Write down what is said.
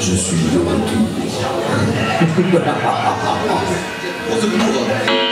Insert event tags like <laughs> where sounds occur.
je suis de retour. <laughs>